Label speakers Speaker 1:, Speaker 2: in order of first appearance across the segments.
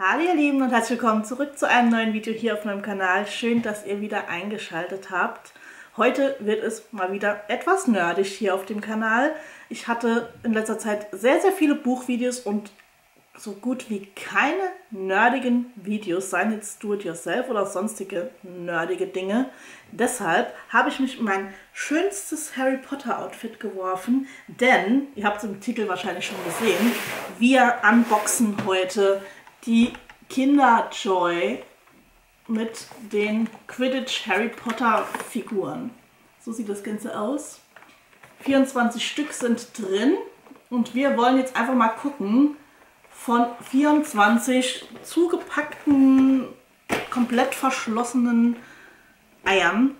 Speaker 1: Hallo ihr Lieben und herzlich willkommen zurück zu einem neuen Video hier auf meinem Kanal. Schön, dass ihr wieder eingeschaltet habt. Heute wird es mal wieder etwas nerdig hier auf dem Kanal. Ich hatte in letzter Zeit sehr, sehr viele Buchvideos und so gut wie keine nerdigen Videos, seien jetzt Do-it-yourself oder sonstige nerdige Dinge. Deshalb habe ich mich in mein schönstes Harry Potter Outfit geworfen, denn, ihr habt es im Titel wahrscheinlich schon gesehen, wir unboxen heute die Kinderjoy mit den Quidditch Harry Potter Figuren. So sieht das Ganze aus. 24 Stück sind drin und wir wollen jetzt einfach mal gucken von 24 zugepackten, komplett verschlossenen Eiern,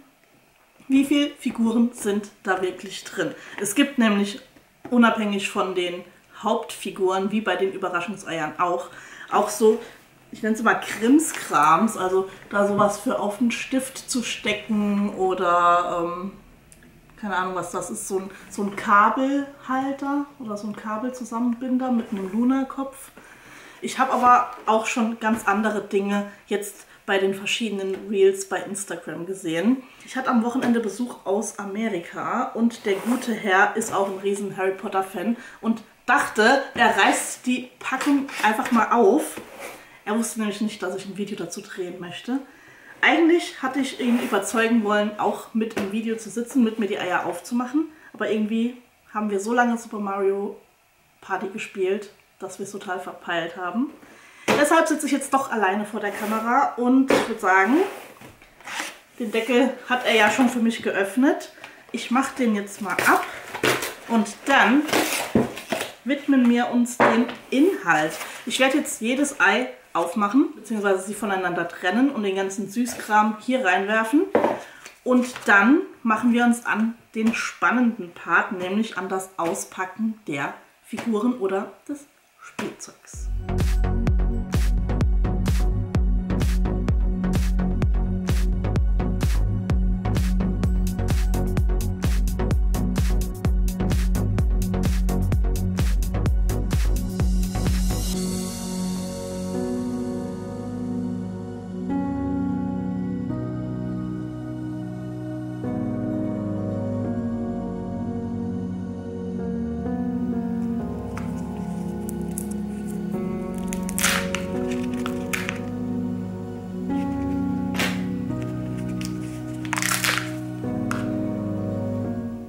Speaker 1: wie viele Figuren sind da wirklich drin. Es gibt nämlich unabhängig von den Hauptfiguren, wie bei den Überraschungseiern auch, auch so, ich nenne es mal Krimskrams, also da sowas für auf den Stift zu stecken oder ähm, keine Ahnung, was das ist, so ein, so ein Kabelhalter oder so ein Kabelzusammenbinder mit einem Luna-Kopf. Ich habe aber auch schon ganz andere Dinge jetzt bei den verschiedenen Reels bei Instagram gesehen. Ich hatte am Wochenende Besuch aus Amerika und der gute Herr ist auch ein riesen Harry Potter Fan und dachte, er reißt die Packung einfach mal auf. Er wusste nämlich nicht, dass ich ein Video dazu drehen möchte. Eigentlich hatte ich ihn überzeugen wollen, auch mit im Video zu sitzen, mit mir die Eier aufzumachen. Aber irgendwie haben wir so lange Super Mario Party gespielt, dass wir es total verpeilt haben. Deshalb sitze ich jetzt doch alleine vor der Kamera und ich würde sagen, den Deckel hat er ja schon für mich geöffnet. Ich mache den jetzt mal ab und dann widmen wir uns dem Inhalt. Ich werde jetzt jedes Ei aufmachen, beziehungsweise sie voneinander trennen und den ganzen Süßkram hier reinwerfen. Und dann machen wir uns an den spannenden Part, nämlich an das Auspacken der Figuren oder des Spielzeugs.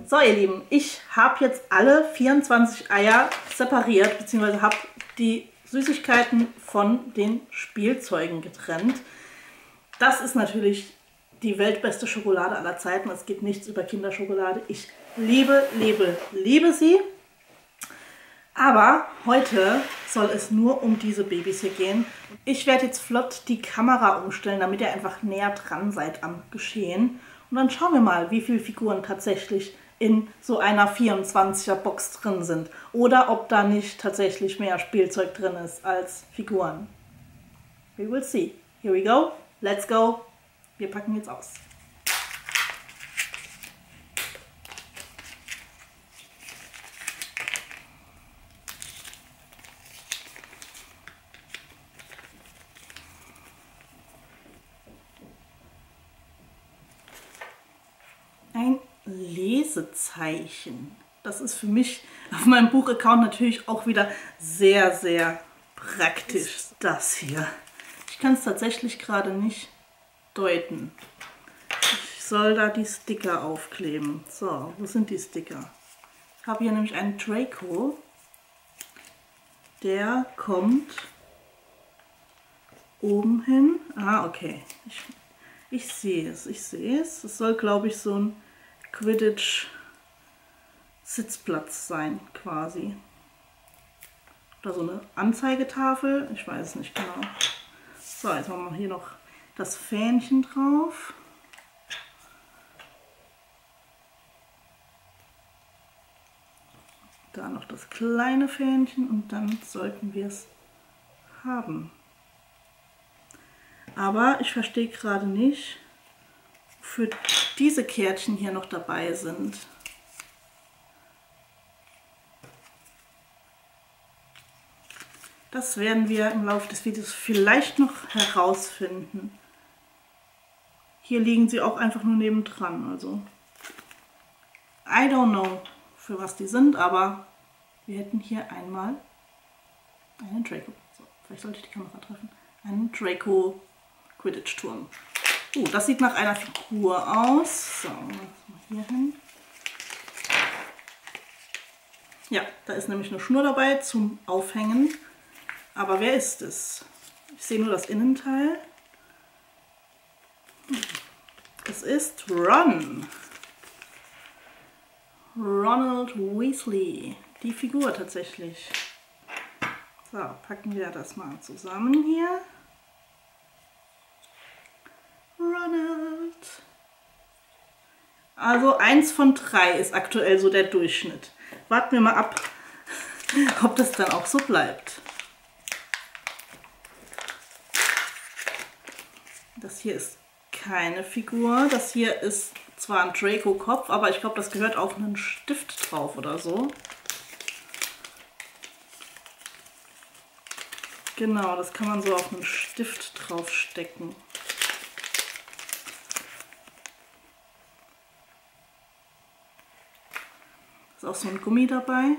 Speaker 1: So, ihr Lieben, ich habe jetzt alle 24 Eier separiert, beziehungsweise habe die Süßigkeiten von den Spielzeugen getrennt. Das ist natürlich die weltbeste Schokolade aller Zeiten. Es geht nichts über Kinderschokolade. Ich liebe, liebe, liebe sie. Aber heute soll es nur um diese Babys hier gehen. Ich werde jetzt flott die Kamera umstellen, damit ihr einfach näher dran seid am Geschehen. Und dann schauen wir mal, wie viele Figuren tatsächlich in so einer 24er Box drin sind. Oder ob da nicht tatsächlich mehr Spielzeug drin ist als Figuren. We will see. Here we go. Let's go. Wir packen jetzt aus. Ein Lesezeichen. Das ist für mich auf meinem Buchaccount natürlich auch wieder sehr, sehr praktisch. Das hier. Ich kann es tatsächlich gerade nicht deuten. Ich soll da die Sticker aufkleben. So, wo sind die Sticker? Ich habe hier nämlich einen Draco. Der kommt oben hin. Ah, okay. Ich, ich sehe es, ich sehe es. Es soll, glaube ich, so ein Quidditch Sitzplatz sein, quasi. Oder so eine Anzeigetafel, ich weiß es nicht genau. So, jetzt machen wir hier noch das Fähnchen drauf. Da noch das kleine Fähnchen und dann sollten wir es haben. Aber ich verstehe gerade nicht, wofür diese Kärtchen hier noch dabei sind. Das werden wir im Laufe des Videos vielleicht noch herausfinden. Hier liegen sie auch einfach nur nebendran. Also, I don't know, für was die sind, aber wir hätten hier einmal einen Draco. So, vielleicht sollte ich die Kamera treffen. Einen Draco Quidditch-Turm. Uh, das sieht nach einer Figur aus. So, mal hier hin. Ja, da ist nämlich eine Schnur dabei zum Aufhängen. Aber wer ist es? Ich sehe nur das Innenteil. Es ist Ron. Ronald Weasley. Die Figur tatsächlich. So, packen wir das mal zusammen hier. Ronald. Also eins von drei ist aktuell so der Durchschnitt. Warten wir mal ab, ob das dann auch so bleibt. Das hier ist keine Figur. Das hier ist zwar ein Draco-Kopf, aber ich glaube, das gehört auf einen Stift drauf oder so. Genau, das kann man so auf einen Stift drauf stecken. Ist auch so ein Gummi dabei.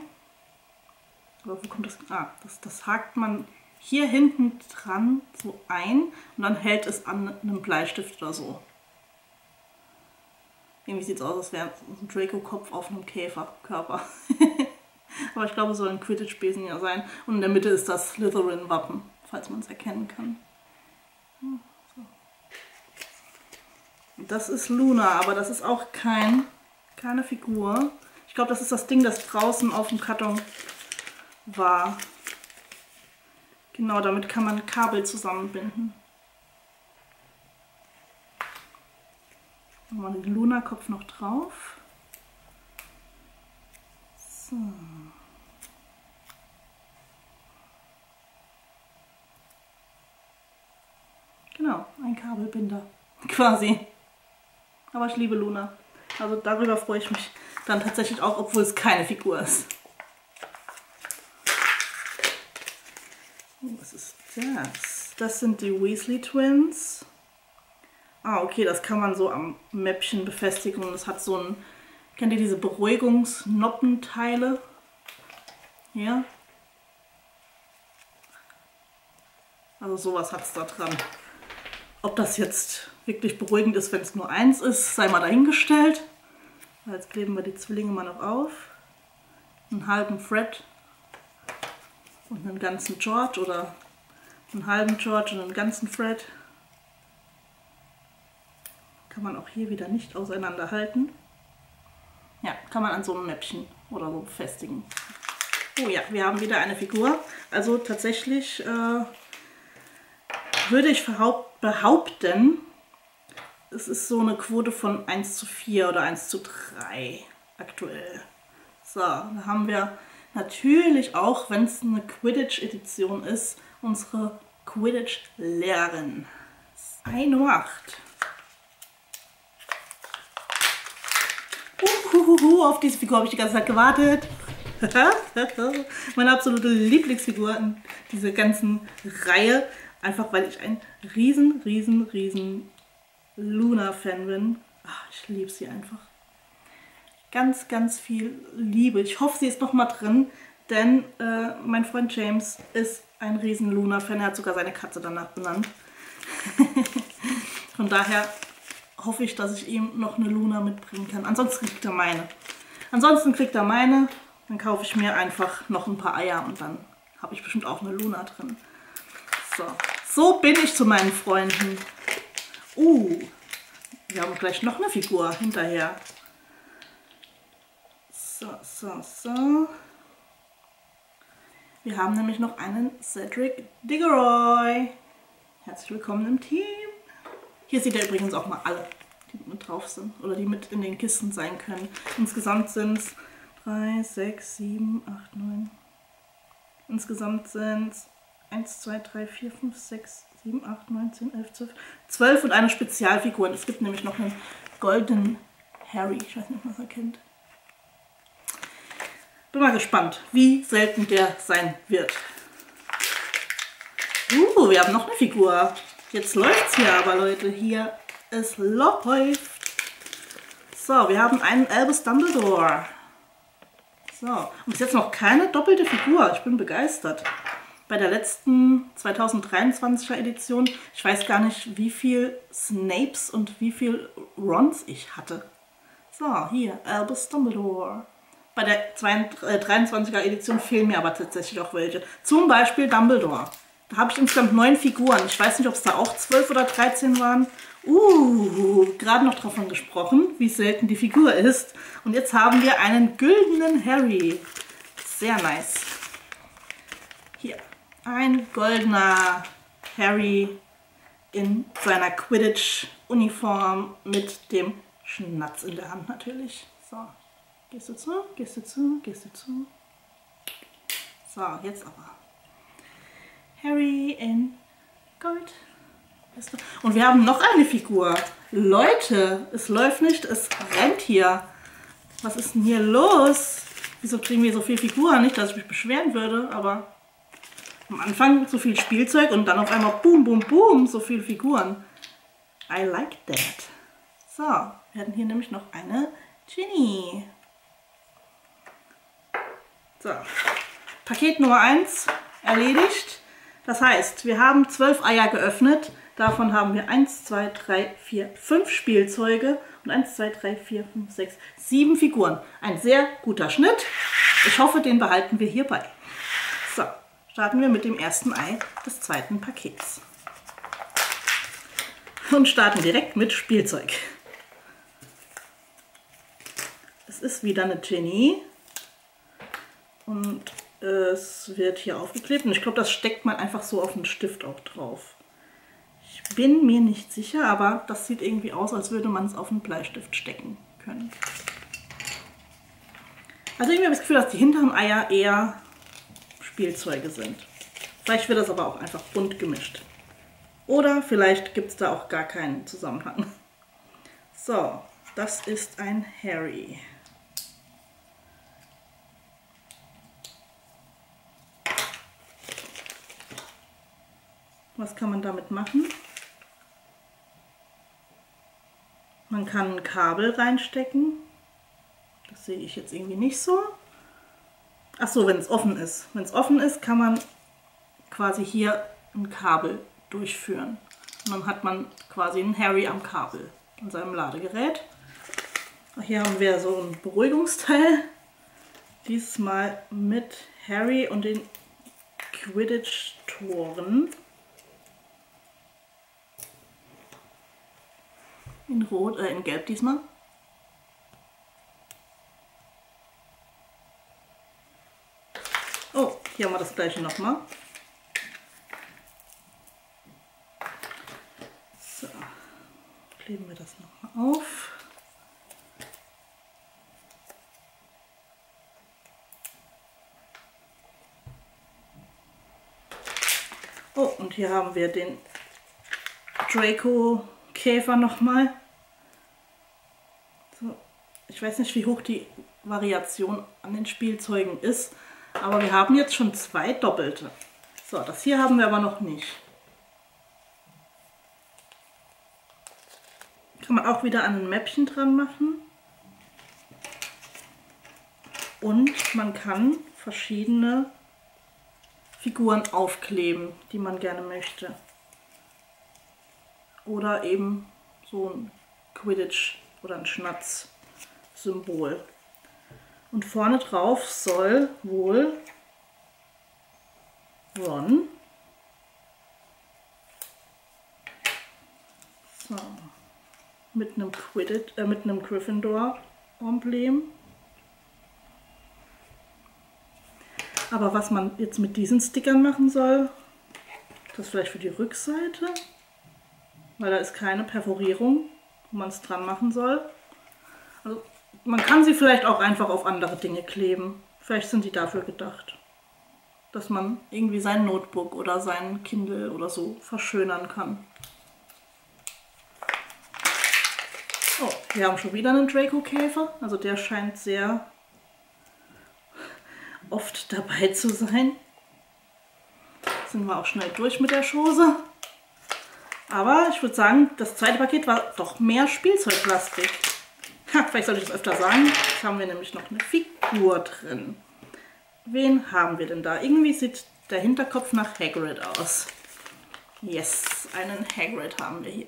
Speaker 1: Aber wo kommt das? Ah, das, das hakt man hier hinten dran so ein und dann hält es an einem Bleistift oder so. Irgendwie sieht es aus, als wäre ein Draco-Kopf auf einem Käferkörper. Aber ich glaube, es soll ein Quidditch-Besen ja sein. Und in der Mitte ist das Slytherin-Wappen, falls man es erkennen kann. Das ist Luna, aber das ist auch kein, keine Figur. Ich glaube, das ist das Ding, das draußen auf dem Karton war. Genau, damit kann man Kabel zusammenbinden. Wir den Luna-Kopf noch drauf. So. Genau, ein Kabelbinder quasi. Aber ich liebe Luna. Also darüber freue ich mich dann tatsächlich auch, obwohl es keine Figur ist. Was ist das? Das sind die Weasley Twins. Ah, okay, das kann man so am Mäppchen befestigen und es hat so ein, kennt ihr diese Beruhigungsnoppenteile? Hier. Also sowas hat es da dran. Ob das jetzt wirklich beruhigend ist, wenn es nur eins ist, sei mal dahingestellt. Jetzt kleben wir die Zwillinge mal noch auf. Einen halben Fred und einen ganzen George oder einen halben George und einen ganzen Fred. Kann man auch hier wieder nicht auseinanderhalten. Ja, kann man an so einem Mäppchen oder so befestigen. Oh ja, wir haben wieder eine Figur. Also tatsächlich äh, würde ich behaupten, es ist so eine Quote von 1 zu 4 oder 1 zu 3 aktuell. So, da haben wir natürlich auch, wenn es eine Quidditch-Edition ist, unsere Quidditch-Lehrerin. Eine Macht. Uhuhuhu, auf diese Figur habe ich die ganze Zeit gewartet. Meine absolute Lieblingsfigur in dieser ganzen Reihe. Einfach weil ich ein riesen, riesen, riesen Luna-Fan bin. Ach, ich liebe sie einfach ganz, ganz viel Liebe. Ich hoffe, sie ist noch mal drin, denn äh, mein Freund James ist ein riesen Luna-Fan. Er hat sogar seine Katze danach benannt. Von daher hoffe ich, dass ich ihm noch eine Luna mitbringen kann. Ansonsten kriegt er meine. Ansonsten kriegt er meine, dann kaufe ich mir einfach noch ein paar Eier und dann habe ich bestimmt auch eine Luna drin. So, so bin ich zu meinen Freunden. Uh, wir haben gleich noch eine Figur hinterher. So, so, so. Wir haben nämlich noch einen Cedric Diggeroy. Herzlich willkommen im Team. Hier seht ihr übrigens auch mal alle, die mit drauf sind oder die mit in den Kisten sein können. Insgesamt sind es 3, 6, 7, 8, 9. Insgesamt sind es 1, 2, 3, 4, 5, 6, 7, 8, 9, 10, 11, 12. 12 und eine Spezialfigur. Und es gibt nämlich noch einen Golden Harry. Ich weiß nicht, was er kennt. Bin mal gespannt, wie selten der sein wird. Uh, wir haben noch eine Figur. Jetzt läuft's hier aber, Leute. Hier, es läuft. So, wir haben einen Albus Dumbledore. So, und bis jetzt noch keine doppelte Figur. Ich bin begeistert. Bei der letzten 2023er Edition, ich weiß gar nicht, wie viel Snapes und wie viel Rons ich hatte. So, hier, Albus Dumbledore. Bei der 23er äh, Edition fehlen mir aber tatsächlich auch welche. Zum Beispiel Dumbledore. Da habe ich insgesamt neun Figuren. Ich weiß nicht, ob es da auch zwölf oder 13 waren. Uh, gerade noch davon gesprochen, wie selten die Figur ist. Und jetzt haben wir einen güldenen Harry. Sehr nice. Hier, ein goldener Harry in seiner Quidditch-Uniform mit dem Schnatz in der Hand natürlich. So, gehst du zu, gehst du zu, gehst du zu. So, jetzt aber. Harry in Gold. Und wir haben noch eine Figur. Leute, es läuft nicht, es rennt hier. Was ist denn hier los? Wieso kriegen wir so viele Figuren? Nicht, dass ich mich beschweren würde, aber am Anfang so viel Spielzeug und dann auf einmal boom, boom, boom, so viele Figuren. I like that. So, wir hatten hier nämlich noch eine Ginny. So, Paket Nummer 1 erledigt. Das heißt, wir haben zwölf Eier geöffnet. Davon haben wir 1, 2, 3, 4, 5 Spielzeuge und 1, 2, 3, 4, 5, 6, 7 Figuren. Ein sehr guter Schnitt. Ich hoffe, den behalten wir hierbei. So, starten wir mit dem ersten Ei des zweiten Pakets. Und starten direkt mit Spielzeug. Es ist wieder eine Jenny. Und es wird hier aufgeklebt. Und ich glaube, das steckt man einfach so auf den Stift auch drauf bin mir nicht sicher, aber das sieht irgendwie aus, als würde man es auf einen Bleistift stecken können. Also irgendwie habe ich das Gefühl, dass die hinteren Eier eher Spielzeuge sind. Vielleicht wird das aber auch einfach bunt gemischt. Oder vielleicht gibt es da auch gar keinen Zusammenhang. So, das ist ein Harry. Was kann man damit machen? Man kann ein Kabel reinstecken. Das sehe ich jetzt irgendwie nicht so. Ach so, wenn es offen ist. Wenn es offen ist, kann man quasi hier ein Kabel durchführen. Und dann hat man quasi einen Harry am Kabel an seinem Ladegerät. Hier haben wir so ein Beruhigungsteil. Diesmal mit Harry und den Quidditch-Toren. In Rot, äh, in Gelb diesmal. Oh, hier haben wir das gleiche nochmal. So, kleben wir das nochmal auf. Oh, und hier haben wir den Draco Käfer nochmal. Ich weiß nicht, wie hoch die Variation an den Spielzeugen ist, aber wir haben jetzt schon zwei doppelte. So, das hier haben wir aber noch nicht. Kann man auch wieder an ein Mäppchen dran machen. Und man kann verschiedene Figuren aufkleben, die man gerne möchte oder eben so ein Quidditch oder ein Schnatz-Symbol. Und vorne drauf soll wohl Ron so, mit einem Quidditch, äh, mit einem Gryffindor-Emblem. Aber was man jetzt mit diesen Stickern machen soll, das vielleicht für die Rückseite weil da ist keine Perforierung, wo man es dran machen soll. Also man kann sie vielleicht auch einfach auf andere Dinge kleben. Vielleicht sind die dafür gedacht, dass man irgendwie sein Notebook oder sein Kindle oder so verschönern kann. Oh, wir haben schon wieder einen Draco-Käfer. Also der scheint sehr oft dabei zu sein. sind wir auch schnell durch mit der Chose. Aber ich würde sagen, das zweite Paket war doch mehr Spielzeugplastik. Vielleicht sollte ich das öfter sagen. Jetzt haben wir nämlich noch eine Figur drin. Wen haben wir denn da? Irgendwie sieht der Hinterkopf nach Hagrid aus. Yes, einen Hagrid haben wir hier.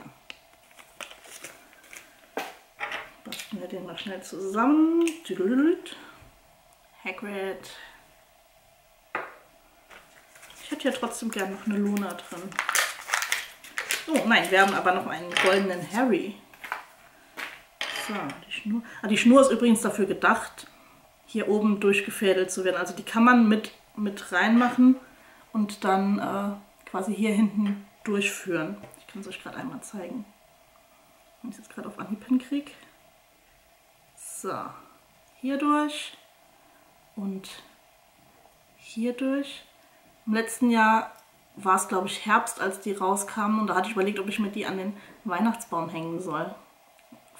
Speaker 1: Basteln wir den mal schnell zusammen. Hagrid. Ich hätte ja trotzdem gern noch eine Luna drin. Oh nein, wir haben aber noch einen goldenen Harry. So, die Schnur. Ah, die Schnur ist übrigens dafür gedacht, hier oben durchgefädelt zu werden. Also die kann man mit, mit reinmachen und dann äh, quasi hier hinten durchführen. Ich kann es euch gerade einmal zeigen. Wenn ich es jetzt gerade auf Anhieb hinkriege. So, hier durch und hier durch. Im letzten Jahr war es, glaube ich, Herbst, als die rauskamen und da hatte ich überlegt, ob ich mir die an den Weihnachtsbaum hängen soll.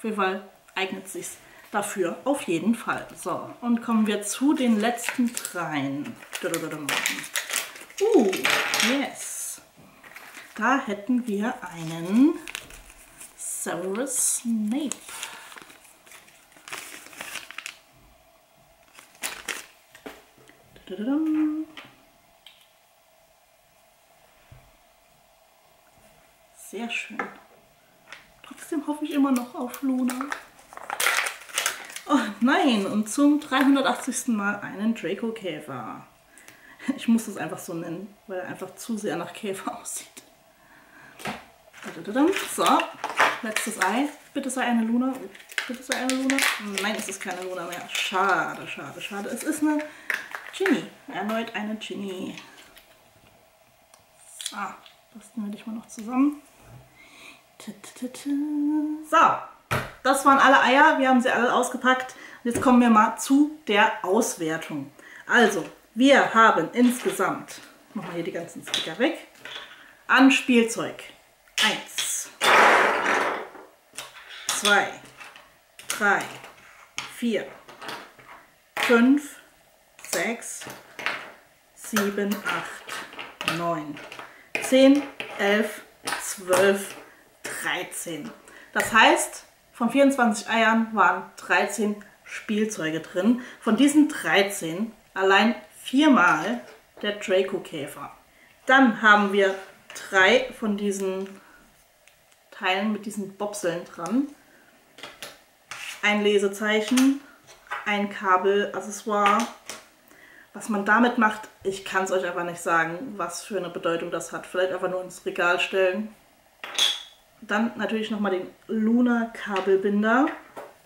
Speaker 1: Auf jeden Fall eignet sich dafür, auf jeden Fall. So, und kommen wir zu den letzten dreien. Uh, yes. Da hätten wir einen Severus Snape. Sehr schön. Trotzdem hoffe ich immer noch auf Luna. Oh nein, und zum 380. Mal einen Draco-Käfer. Ich muss das einfach so nennen, weil er einfach zu sehr nach Käfer aussieht. So, letztes Ei. Bitte sei eine Luna. Bitte sei eine Luna. Nein, es ist keine Luna mehr. Schade, schade, schade. Es ist eine Ginny. Erneut eine Ginny. So, das nehmen wir dich mal noch zusammen. So, das waren alle Eier. Wir haben sie alle ausgepackt. Jetzt kommen wir mal zu der Auswertung. Also, wir haben insgesamt, machen wir hier die ganzen Sticker weg, an Spielzeug. 1, 2, 3, 4, 5, 6, 7, 8, 9, 10, 11, 12, 13. Das heißt, von 24 Eiern waren 13 Spielzeuge drin. Von diesen 13 allein viermal der Draco-Käfer. Dann haben wir drei von diesen Teilen mit diesen Bobseln dran. Ein Lesezeichen, ein Kabelaccessoire. Was man damit macht, ich kann es euch einfach nicht sagen, was für eine Bedeutung das hat. Vielleicht einfach nur ins Regal stellen. Dann natürlich nochmal den Luna-Kabelbinder.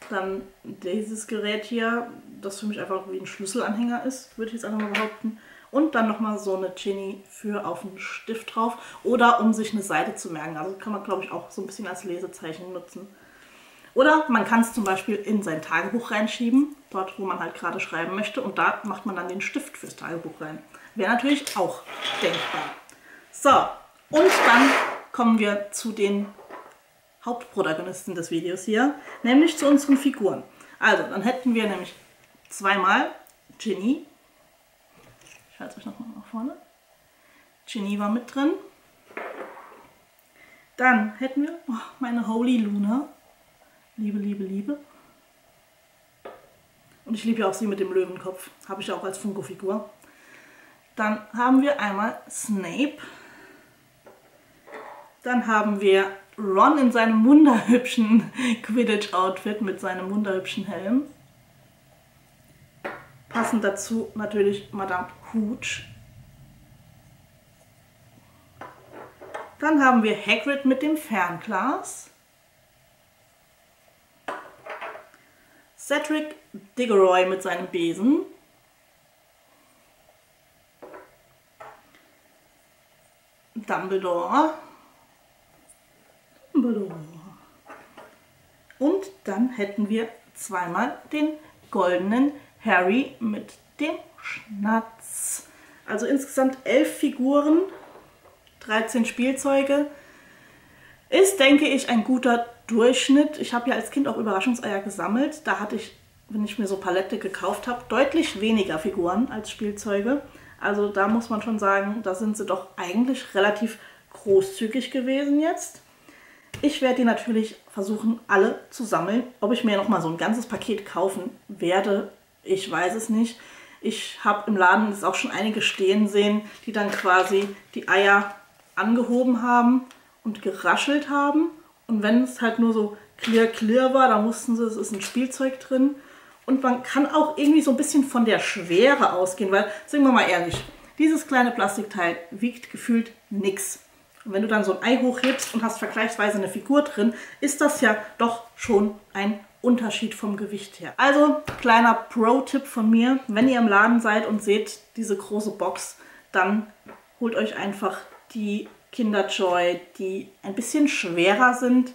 Speaker 1: Dann dieses Gerät hier, das für mich einfach wie ein Schlüsselanhänger ist, würde ich jetzt einfach mal behaupten. Und dann nochmal so eine Genie für auf den Stift drauf oder um sich eine Seite zu merken. Also kann man, glaube ich, auch so ein bisschen als Lesezeichen nutzen. Oder man kann es zum Beispiel in sein Tagebuch reinschieben, dort wo man halt gerade schreiben möchte. Und da macht man dann den Stift fürs Tagebuch rein. Wäre natürlich auch denkbar. So, und dann kommen wir zu den Hauptprotagonisten des Videos hier, nämlich zu unseren Figuren. Also, dann hätten wir nämlich zweimal Ginny. Ich halte euch nochmal nach vorne. Ginny war mit drin. Dann hätten wir oh, meine Holy Luna. Liebe, liebe, liebe. Und ich liebe ja auch sie mit dem Löwenkopf. Habe ich auch als Funko-Figur. Dann haben wir einmal Snape. Dann haben wir Ron in seinem wunderhübschen Quidditch-Outfit mit seinem wunderhübschen Helm. Passend dazu natürlich Madame Hooch. Dann haben wir Hagrid mit dem Fernglas. Cedric Diggory mit seinem Besen. Dumbledore und dann hätten wir zweimal den goldenen Harry mit dem Schnatz. Also insgesamt elf Figuren, 13 Spielzeuge. Ist, denke ich, ein guter Durchschnitt. Ich habe ja als Kind auch Überraschungseier gesammelt. Da hatte ich, wenn ich mir so Palette gekauft habe, deutlich weniger Figuren als Spielzeuge. Also da muss man schon sagen, da sind sie doch eigentlich relativ großzügig gewesen jetzt. Ich werde die natürlich versuchen, alle zu sammeln. Ob ich mir nochmal so ein ganzes Paket kaufen werde, ich weiß es nicht. Ich habe im Laden jetzt auch schon einige stehen sehen, die dann quasi die Eier angehoben haben und geraschelt haben. Und wenn es halt nur so clear clear war, dann wussten sie, es ist ein Spielzeug drin. Und man kann auch irgendwie so ein bisschen von der Schwere ausgehen, weil, sagen wir mal ehrlich, dieses kleine Plastikteil wiegt gefühlt nichts. Und wenn du dann so ein Ei hochhebst und hast vergleichsweise eine Figur drin, ist das ja doch schon ein Unterschied vom Gewicht her. Also, kleiner Pro-Tipp von mir, wenn ihr im Laden seid und seht diese große Box, dann holt euch einfach die Kinderjoy, die ein bisschen schwerer sind,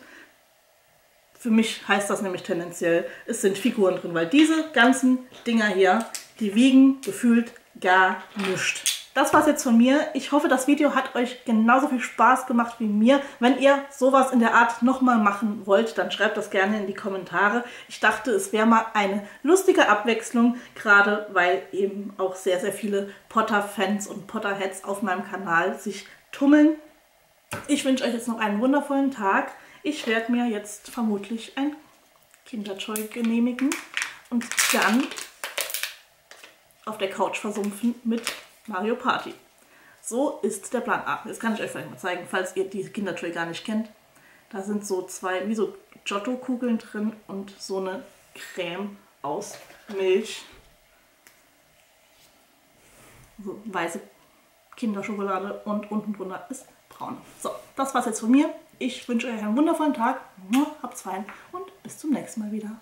Speaker 1: für mich heißt das nämlich tendenziell, es sind Figuren drin, weil diese ganzen Dinger hier, die wiegen gefühlt gar nichts. Das war's jetzt von mir. Ich hoffe, das Video hat euch genauso viel Spaß gemacht wie mir. Wenn ihr sowas in der Art nochmal machen wollt, dann schreibt das gerne in die Kommentare. Ich dachte, es wäre mal eine lustige Abwechslung, gerade weil eben auch sehr, sehr viele Potter-Fans und Potterheads auf meinem Kanal sich tummeln. Ich wünsche euch jetzt noch einen wundervollen Tag. Ich werde mir jetzt vermutlich ein Kindertoy genehmigen und dann auf der Couch versumpfen mit Mario Party. So ist der Plan. Ah, jetzt kann ich euch vielleicht mal zeigen, falls ihr die Kindertoy gar nicht kennt. Da sind so zwei, wie so Giotto-Kugeln drin und so eine Creme aus Milch. So weiße Kinderschokolade und unten drunter ist braun. So, das war's jetzt von mir. Ich wünsche euch einen wundervollen Tag. Habt's fein und bis zum nächsten Mal wieder.